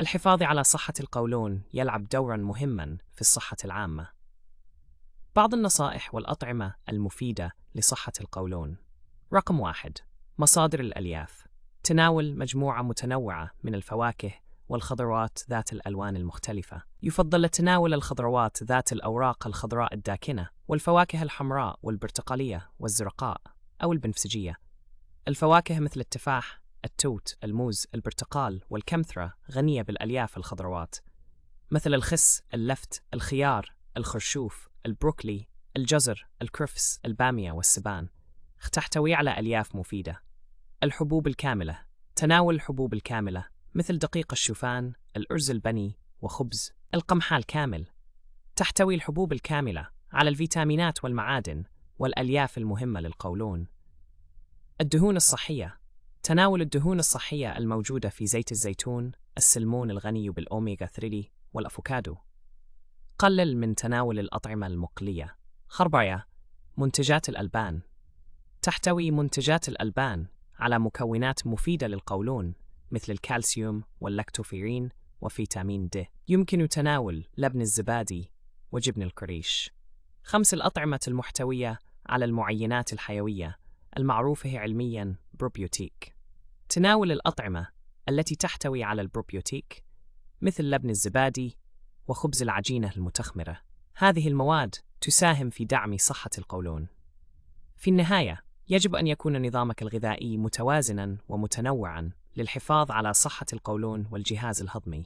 الحفاظ على صحة القولون يلعب دورا مهما في الصحة العامة. بعض النصائح والأطعمة المفيدة لصحة القولون. رقم واحد: مصادر الألياف. تناول مجموعة متنوعة من الفواكه والخضروات ذات الألوان المختلفة. يفضل تناول الخضروات ذات الأوراق الخضراء الداكنة والفواكه الحمراء والبرتقالية والزرقاء أو البنفسجية. الفواكه مثل التفاح، التوت، الموز، البرتقال والكمثرى غنية بالألياف الخضروات. مثل الخس، اللفت، الخيار، الخرشوف، البروكلي، الجزر، الكرفس، البامية والسبان. تحتوي على ألياف مفيدة. الحبوب الكاملة. تناول الحبوب الكاملة مثل دقيق الشوفان، الأرز البني وخبز القمح الكامل تحتوي الحبوب الكاملة على الفيتامينات والمعادن والألياف المهمة للقولون. الدهون الصحية. تناول الدهون الصحية الموجودة في زيت الزيتون، السلمون الغني بالأوميغا 3 والأفوكادو. قلل من تناول الأطعمة المقلية. خربايا منتجات الألبان تحتوي منتجات الألبان على مكونات مفيدة للقولون مثل الكالسيوم واللاكتوفيرين وفيتامين د. يمكن تناول لبن الزبادي وجبن القريش. خمس الأطعمة المحتوية على المعينات الحيوية المعروفة علمياً بروبيوتيك. تناول الأطعمة التي تحتوي على البروبيوتيك مثل لبن الزبادي وخبز العجينة المتخمرة. هذه المواد تساهم في دعم صحة القولون. في النهاية، يجب أن يكون نظامك الغذائي متوازناً ومتنوعاً للحفاظ على صحة القولون والجهاز الهضمي.